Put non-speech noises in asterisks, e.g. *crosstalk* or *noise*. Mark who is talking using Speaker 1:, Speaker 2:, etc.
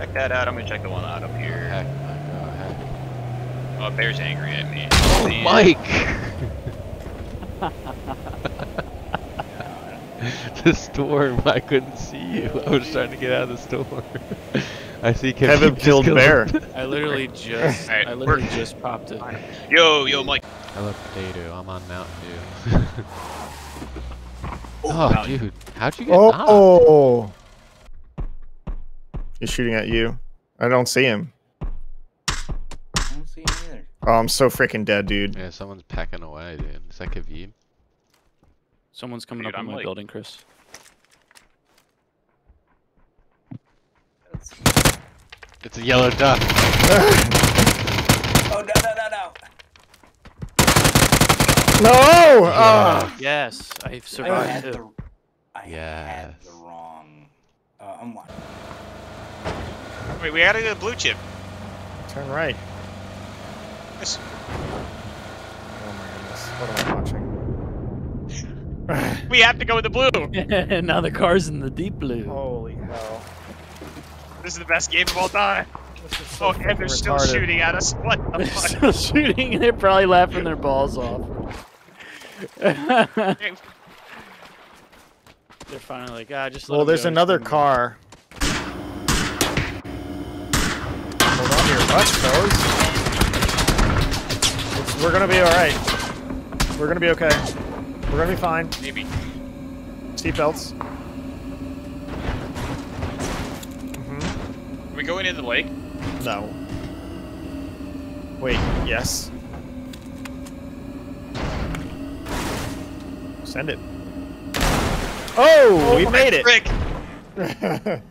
Speaker 1: Check that out. I'm gonna check the one out up here.
Speaker 2: Oh, heck, go ahead.
Speaker 1: Oh, oh Bear's angry at me.
Speaker 2: Oh,
Speaker 1: Man.
Speaker 2: Mike! *laughs* *laughs* the storm. I couldn't see you. I was trying to get out of the storm. *laughs* I see Kevin,
Speaker 3: Kevin killed
Speaker 2: killed
Speaker 3: Bear.
Speaker 4: I literally just,
Speaker 1: Alright,
Speaker 4: I literally
Speaker 1: we're-
Speaker 4: just popped it.
Speaker 1: Yo, yo, Mike.
Speaker 2: I love potato. I'm on Mountain Dew. oh, oh
Speaker 1: Mountain-
Speaker 2: dude. How'd you get knocked?
Speaker 3: Oh. He's shooting at you. I don't see him.
Speaker 5: I don't see him either.
Speaker 3: Oh, I'm so freaking dead, dude.
Speaker 2: Yeah, someone's packing away, dude. Is that Khabib?
Speaker 4: Someone's coming
Speaker 1: Dude,
Speaker 4: up on
Speaker 1: I'm
Speaker 4: my
Speaker 1: like-
Speaker 4: building, Chris.
Speaker 5: Let's.
Speaker 2: It's a yellow duck. *laughs*
Speaker 5: Oh no no no no!
Speaker 3: No! Ah.
Speaker 4: Yes,
Speaker 5: I've
Speaker 4: survived
Speaker 5: had
Speaker 4: too.
Speaker 5: the. I had the wrong. Uh, I'm watching.
Speaker 1: Wait, we gotta do the blue chip.
Speaker 3: Turn right.
Speaker 1: Yes.
Speaker 3: Oh my goodness. What am I watching?
Speaker 1: We have to go with the blue.
Speaker 4: and *laughs* now the car's in the deep blue.
Speaker 3: Holy hell.
Speaker 1: This is the best game of all time.
Speaker 3: So
Speaker 1: Oh, and they're
Speaker 3: freaking
Speaker 1: still shooting at us. What the
Speaker 4: They're
Speaker 1: fuck?
Speaker 4: still *laughs* shooting and they're probably laughing their balls off. *laughs* they're finally like, ah, just let
Speaker 3: Well, there's another
Speaker 4: let him go."
Speaker 3: car. Hold to fellas. It's- we're gonna be alright. We're gonna be okay. We're gonna be fine.
Speaker 1: Maybe.
Speaker 3: Seatbelts. hmm
Speaker 1: Are we going into the lake?
Speaker 3: No. Wait, yes. Send it. Oh, we made it. *laughs*